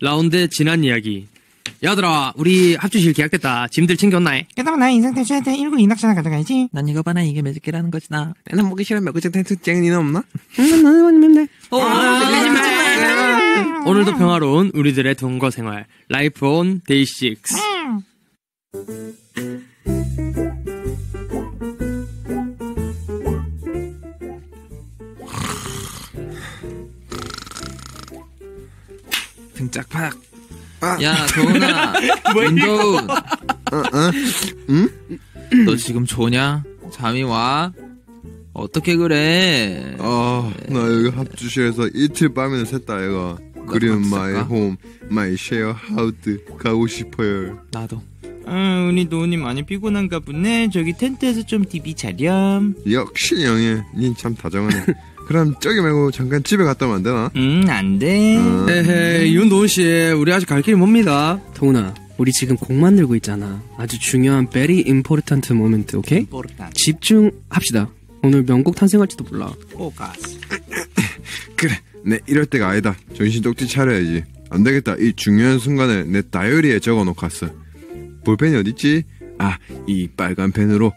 라운드 지난 이야기. 야들아, 우리 합주실 계약됐다. 짐들 챙겼나? 그다음 나 인생 대쇼할 때 1구 이낙자나 가져가야지. 난 이거 봐나 이게 몇 개라는 거지 나. 난 보기 싫으면 그장 텐트 쟁이는 없나? 어, 오늘도 평화로운 우리들의 동거 생활. 라이프 온 데이 6. 등짝팍. 야 도운아. 윤도운. 응? 너 지금 좋냐? 잠이 와? 어떻게 그래? 어, 나 여기 합주실에서 이틀 밤에는 샜다, 이거. 그리운 my? Home, my share house 가고 싶어요. 나도. 아, 우리 도운이 많이 피곤한가 보네. 저기 텐트에서 좀 디비 자렴. 역시 영애, 닌 참 다정하네. 그럼 저기 말고 잠깐 집에 갔다 오면 안 되나? 음, 안 돼. 어. 에헤, 윤도운 씨, 우리 아직 갈 길이 멉니다. 도훈아, 우리 지금 곡 만들고 있잖아. 아주 중요한 very important moment, 오케이? 포르탄. 집중합시다. 오늘 명곡 탄생할지도 몰라. 포커스. 그래, 내 이럴 때가 아니다. 정신 똑지 차려야지. 안 되겠다. 이 중요한 순간을 내 다이어리에 적어 놓겠어. 볼펜이 어딨지? 아, 이 빨간 펜으로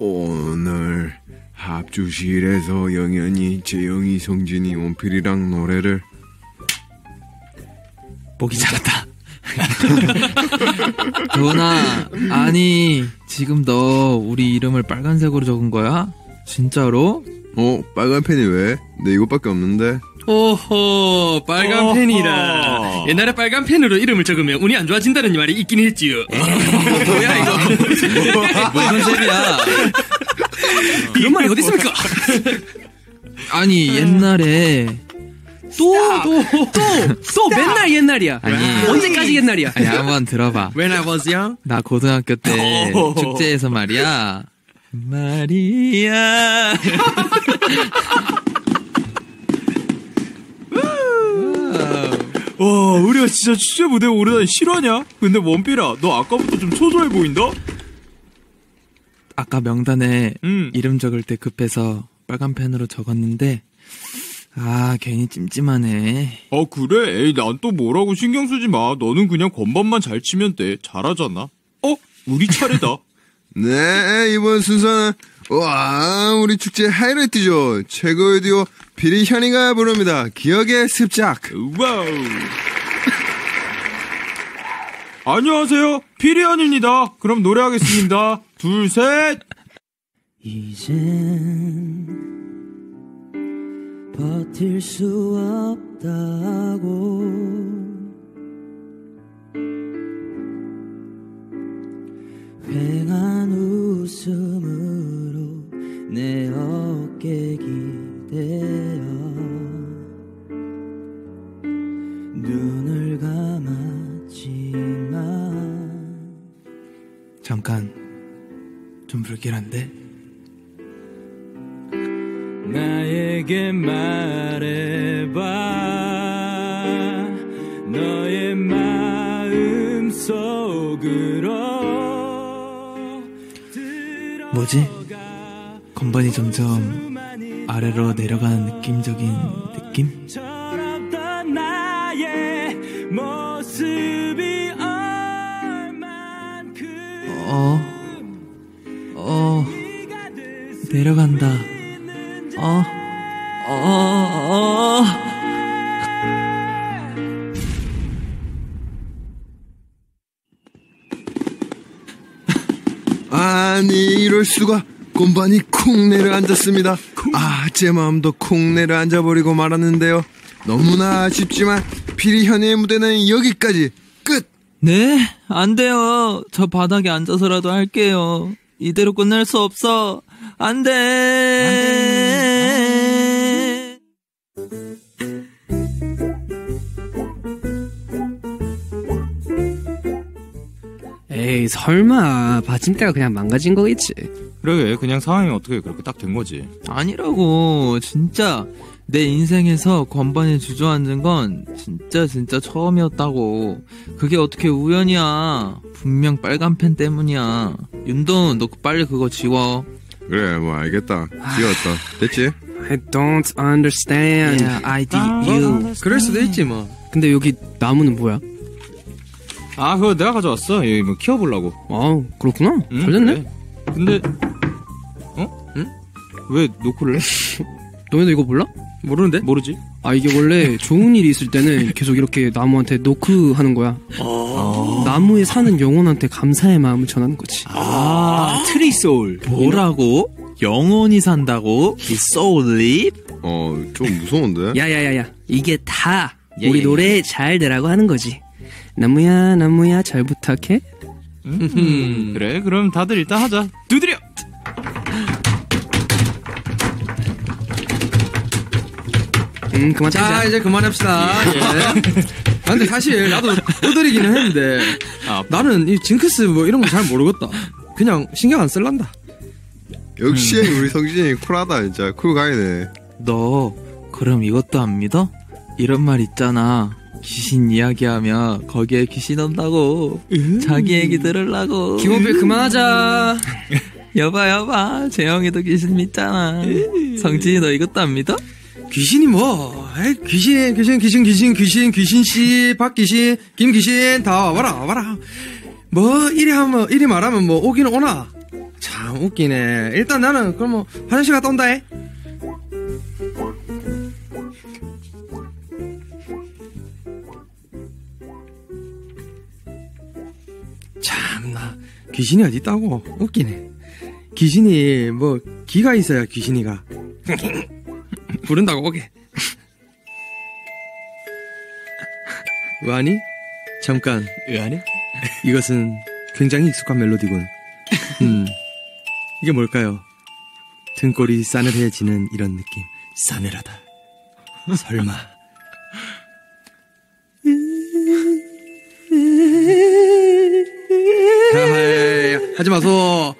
오늘 합주실에서 영현이, 재영이, 성진이, 원필이랑 노래를 목이 작았다. 도훈아, 아니 지금 너 우리 이름을 빨간색으로 적은 거야? 진짜로? 어, 빨간 펜이 왜? 내 이것밖에 없는데. 오호, 빨간 어허. 펜이라. 옛날에 빨간 펜으로 이름을 적으면 운이 안 좋아진다는 말이 있긴 했지요. 뭐야, 이거. 뭐 컨셉이야? 그런 말이 어디 있습니까? 아니 옛날에 또, 또, 또, 또 맨날 옛날이야. 아니. 언제까지 옛날이야? 아니 한번 들어봐. When I was young? 나 고등학교 때 오. 축제에서 말이야. 말이야. 와, 우리가 진짜 축제 무대 오르다니 실화냐? 근데 원필아, 너 아까부터 좀 초조해 보인다? 아까 명단에 음. 이름 적을 때 급해서 빨간 펜으로 적었는데 아 괜히 찜찜하네. 아, 그래? 에이, 난 또 뭐라고 신경 쓰지 마. 너는 그냥 건반만 잘 치면 돼. 잘하잖아. 어? 우리 차례다. 네, 이번 순서는, 와, 우리 축제 하이라이트죠. 최고의 듀오, 비리 현이가 부릅니다. 기억의 습작. Wow. 안녕하세요. 피리안입니다. 그럼 노래하겠습니다. 둘, 셋. 이젠 버틸 수 없다고 잠깐 좀 불길한데. 나에게 말해봐 너의 마음 속으로 뭐지? 건반이 점점 아래로 내려가는 느낌적인 느낌? 어, 어, 내려간다. 어, 어, 어. 아니, 이럴 수가. 곰반이 쿵 내려앉았습니다. 아, 제 마음도 쿵 내려앉아버리고 말았는데요. 너무나 아쉽지만, 비리 현이의 무대는 여기까지. 끝! 네, 안 돼요. 저 바닥에 앉아서라도 할게요. 이대로 끝낼 수 없어. 안 돼. 에이, 설마. 받침대가 그냥 망가진 거겠지. 그러게, 그냥 상황이 어떻게 그렇게 딱 된 거지. 아니라고. 진짜 내 인생에서 건반에 주저앉은 건 진짜 진짜 처음이었다고. 그게 어떻게 우연이야. 분명 빨간 펜 때문이야. 윤돈, 너 빨리 그거 지워. 그래, 뭐, 알겠다. 지웠다. 됐지? I don't understand. Yeah, I did you. 그럴 수도 있지 뭐. 근데 여기 나무는 뭐야? 아, 그거 내가 가져왔어. 여기 뭐 키워보려고. 아, 그렇구나. 응, 잘 됐네. 그래. 근데, 어? 응? 왜 노크를 해? 너네도 이거 몰라? 모르는데? 모르지? 아, 이게 원래 좋은 일이 있을 때는 계속 이렇게 나무한테 노크 하는 거야. 나무에 사는 영혼한테 감사의 마음을 전하는 거지. 아, tree soul. 뭐라고? 영원히 산다고? 이 soul live? 어, 좀 무서운데? 야야야야, 이게 다 예, 우리 예, 노래 잘 되라고 하는 거지. 나무야, 나무야, 잘 부탁해. 음, 그래, 그럼 다들 일단 하자. 두드려! 음, 그만 자 짜자. 이제 그만합시다. 예. 아, 근데 사실 나도 두드리기는 했는데 아, 나는 이 징크스 뭐 이런 거 잘 모르겠다. 그냥 신경 안 쓸란다. 역시 우리 성진이 쿨하다, 진짜. 쿨 가이네. 너 그럼 이것도 안 믿어? 이런 말 있잖아. 귀신 이야기하면 거기에 귀신 온다고. 자기 얘기 들으려고. 기본별 그만하자. 여봐 여봐. 재영이도 귀신 믿잖아. 성진이 너 이것도 안 믿어? 귀신이 뭐? 귀신, 귀신, 귀신, 귀신, 귀신, 귀신 씨, 박 귀신, 김 귀신 다 와봐라, 와봐라. 뭐 이리 하면 이리 말하면 뭐 오기는 오나. 참 웃기네. 일단 나는 그럼 뭐 화장실 갔다 온다 해. 참나 귀신이 어디 있다고 웃기네. 귀신이 뭐 기가 있어야 귀신이가 부른다고 오게. 왜하니? 잠깐 의아니? 이것은 굉장히 익숙한 멜로디군. 음, 이게 뭘까요? 등골이 싸늘해지는 이런 느낌. 싸늘하다. 설마. 야, 하지 마소.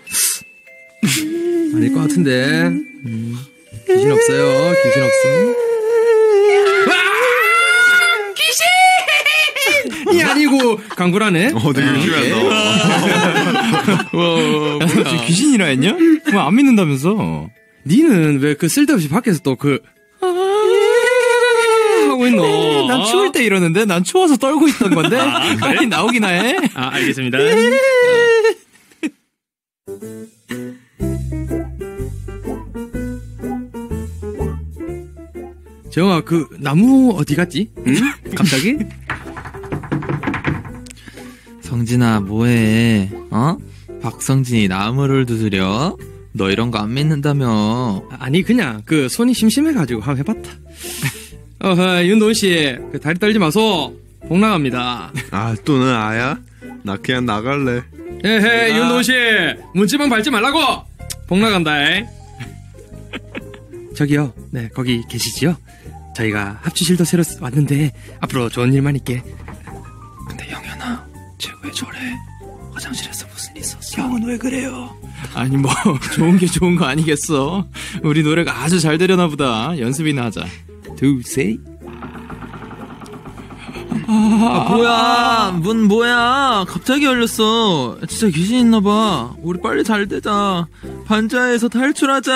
아닐 것 같은데. 음, 귀신 없어요. 귀신 없음. 귀신! 이 아니고 강구라네. 어, 되게 열심히 한다. 와, 뭐지, 귀신이라 했냐? 뭐안 믿는다면서. 니는 왜 그 쓸데없이 밖에서 또 그 하고 있노? 난 추울 때 이러는데 난 추워서 떨고 있던 건데 빨리 나오기나 해. 아 알겠습니다. 정아 그 나무 어디 갔지? 응? 갑자기? 성진아 뭐해? 어? 박성진이 나무를 두드려? 너 이런 거 안 믿는다며? 아니 그냥 그 손이 심심해가지고 한번 해봤다. 어허 윤도훈 씨그 다리 떨지 마소. 복 나갑니다. 아, 또는 아야? 나 그냥 나갈래. 에헤 윤도훈 씨 문지방 밟지 말라고. 복 나간다. 저기요, 네 거기 계시지요? 저희가 합주실도 새로 왔는데 앞으로 좋은 일만 있게. 근데 영현아, 쟤 왜 저래? 화장실에서 무슨 일 있었어? 형은 왜 그래요? 아니 뭐 좋은 게 좋은 거 아니겠어. 우리 노래가 아주 잘 되려나 보다. 연습이나 하자. 두세. 아, 뭐야? 문 뭐야? 갑자기 열렸어. 진짜 귀신 있나봐. 우리 빨리 잘 되자. 반자에서 탈출하자.